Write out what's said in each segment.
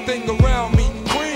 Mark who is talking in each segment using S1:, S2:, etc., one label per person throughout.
S1: everything around me.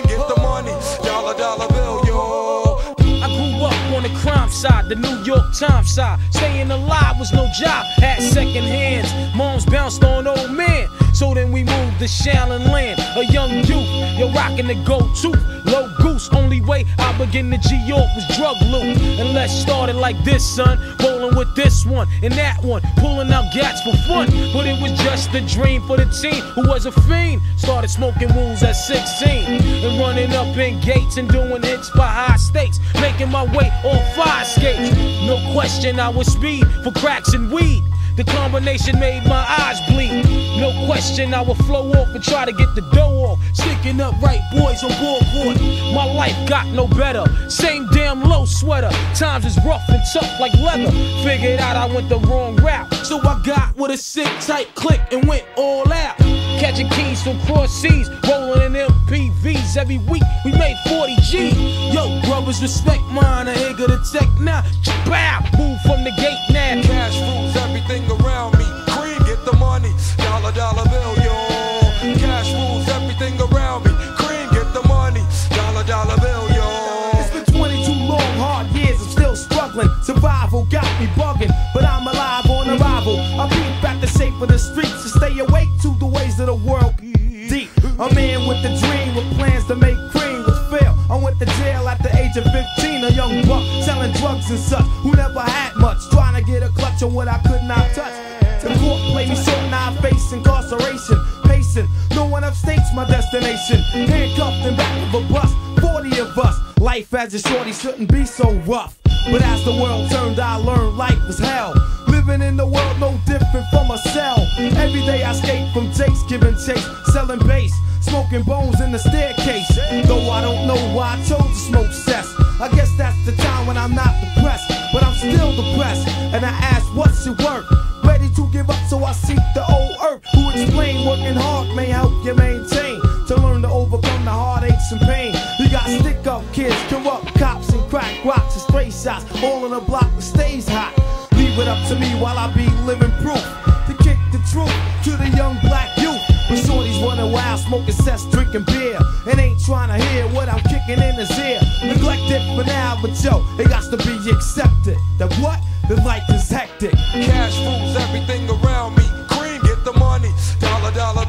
S1: Get the
S2: money, dollar, dollar bill, yo.
S1: I grew up on the crime side, the New York Times side. Staying alive was no job, had second hands. Moms bounced on old men. So then we moved to Shaolin Land, a young youth. You're rocking the go-to, low goose. Only way I begin to G York was drug loot. And let's start it like this, son. Rolling with this one and that one, pulling out gats for fun. But it was just a dream for the teen who was a fiend. Started smoking wools at 16 and running up in gates and doing hits by high stakes, making my way on fire skates. No question, I was speed for cracks and weed. The combination made my eyes bleed. No question, I would flow off and try to get the dough off. Sticking up right boys on board. My life got no better. Same damn low sweater. Times is rough and tough like leather. Figured out I went the wrong route. So I got with a sick tight click and went all out. Catching keys from cross seas, rolling in MPVs every week. We made 40 G. Yo, brothers, respect mine. I ain't gonna tech now. Bow,
S3: at the the streets to stay awake to the ways of the world. Deep, a man with a dream, with plans to make cream, was fail. I went to jail at the age of 15, a young buck selling drugs and such, who never had much, trying to get a clutch on what I could not touch. The court played me so now I face incarceration, pacing. No one upstates my destination. Handcuffed in back of a bus, 40 of us. Life as a shorty shouldn't be so rough. But as the world turned, I learned life was hell. Living in the world no different from a. Every day I skate from Jake's giving chase, selling bass, smoking bones in the staircase. Though I don't know why I chose to smoke cess. I guess that's the time when I'm not depressed, but I'm still depressed. And I ask, what's your work? Ready to give up, so I seek the old earth. Who explain working hard may help you maintain. To learn to overcome the heartaches and pain. You got stick up kids, corrupt cops, and crack rocks and stray shots. All in a block that stays hot. Leave it up to me while I be living proof. smoking cess, drinking beer, and ain't trying to hear what I'm kicking in his ear. Neglected for now, but yo, it got to be accepted. That what? The life is hectic.
S2: Cash rules everything around me. Cream, get the money. Dollar, dollar.